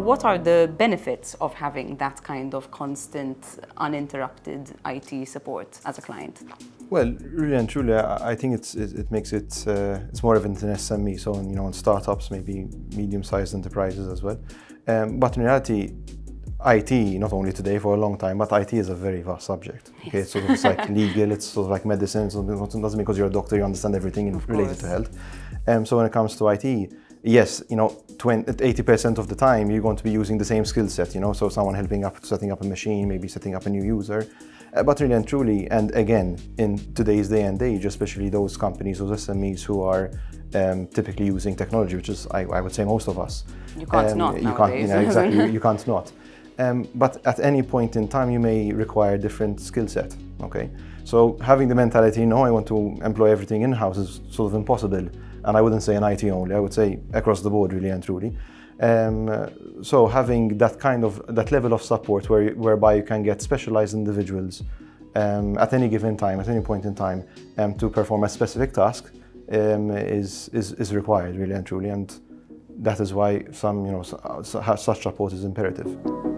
what are the benefits of having that kind of constant, uninterrupted IT support as a client? Well, really and truly, I think it's, it, it makes it uh, it's more of an SME, so you know, in startups, maybe medium-sized enterprises as well. Um, but in reality, IT, not only today, for a long time, but IT is a very vast subject. Okay, it's sort of it's like legal, it's sort of like medicine, so it doesn't because you're a doctor, you understand everything related to health. Um, so when it comes to IT, yes, you know, 80% of the time you're going to be using the same skill set, you know, so someone helping up setting up a machine, maybe setting up a new user. Uh, but really and truly, and again, in today's day and age, especially those companies, those SMEs who are um, typically using technology, which is, I, I, would say, most of us. You can't um, not you nowadays. Can't, you know, exactly, you, you can't not. Um, but at any point in time, you may require different skill set, okay? So having the mentality, no, I want to employ everything in-house is sort of impossible. And I wouldn't say in IT only, I would say across the board really and truly. Um, so having that kind of, that level of support where, whereby you can get specialized individuals um, at any given time, at any point in time, um, to perform a specific task um, is, is, is required really and truly. And that is why some, you know, such support is imperative.